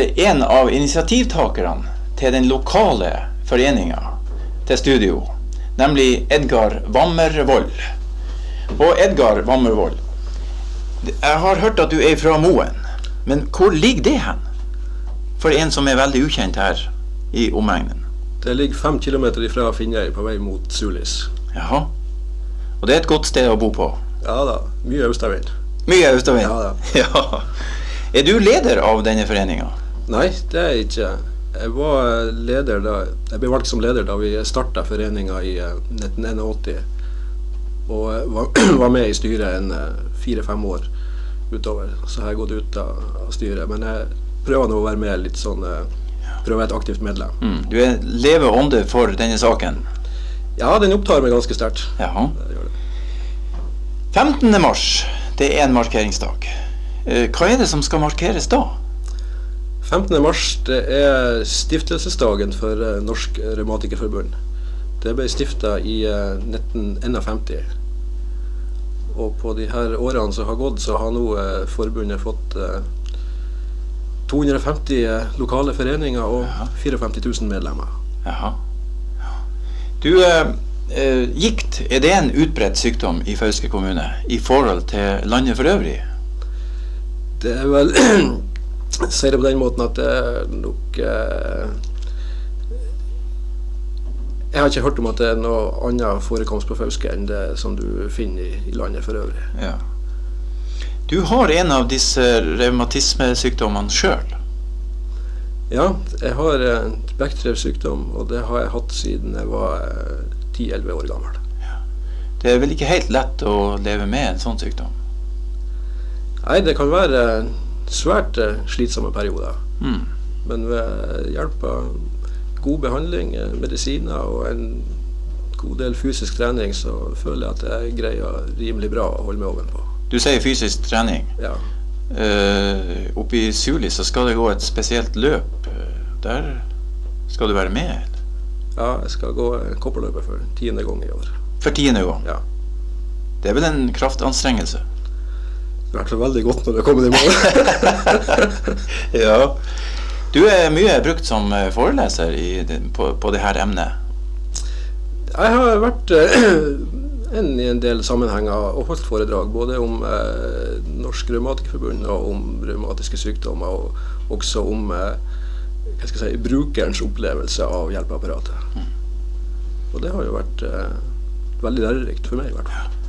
en av initiativtakerne til den lokale foreninga til studio, nemlig Edgar Vammervoll. Og Edgar Vammervoll, jeg har hørt at du er fra Moen, men hvor ligger det hen? For en som er veldig ukjent her i omegnen. Det ligger fem kilometer ifra Finnøy på vei mot Sulis. Jaha. Og det er et godt sted å bo på. Ja da, mye østavind. Mye austavind? Ja da. Ja. Er du leder av denne foreninga? Nei, det er jeg ikke. Jeg var leder da Jeg ble valgt som leder da vi starta foreninga i eh, 1981. Og var, var med i styret en eh, fire-fem år utover. Så har jeg gått ut av, styret. Men jeg prøver nå å være med litt sånn eh, Prøve å være et aktivt medlem. Mm. Du er leve ånde for denne saken. Ja, den opptar meg ganske sterkt. Jaha. Det 15. mars, det er en markeringsdag. Eh, Hva er det som skal markeres da? 15. mars det er stiftelsesdagen for eh, Norsk Revmatikerforbund. Det ble stifta i eh, 1951. Og på de her årene som har gått, så har nå eh, forbundet fått eh, 250 lokale foreninger og 54 000 medlemmer. Jaha. Ja. Du, eh, eh, gikt, er det en utbredt sykdom i Fauske kommune i forhold til landet for øvrig? Det er vel Sier det på den måten at det er nok eh, Jeg har ikke hørt om at det er noe annen forekomst på Fauske enn det som du finner i, i landet for øvrig. Ja. Du har en av disse revmatismesykdommene sjøl. Ja, jeg har en Bechdrev-sykdom, og det har jeg hatt siden jeg var eh, 10-11 år gammel. Det er vel ikke helt lett å leve med en sånn sykdom? Nei, det kan være svært eh, slitsomme perioder. Mm. Men ved hjelp av god behandling, eh, medisiner og en god del fysisk trening, så føler jeg at jeg greier rimelig bra å holde meg ovenpå. Du sier fysisk trening. Ja. Uh, oppe i Suli så skal det gå et spesielt løp. Der skal du være med? eller? ja, jeg skal gå kopperløpet for tiende gang i år. For tiende gang. Ja. Det er vel en kraftanstrengelse? Det hvert så veldig godt når det kommer i mål. ja. Du er mye brukt som eh, foreleser i, på, på det her emnet. Jeg har vært eh, en, i en del sammenhenger og holdt foredrag både om eh, Norsk Revmatikerforbund og om revmatiske sykdommer, og også om eh, hva skal jeg si, brukerens opplevelse av hjelpeapparatet. Og det har jo vært eh, veldig lærerikt for meg, i hvert fall.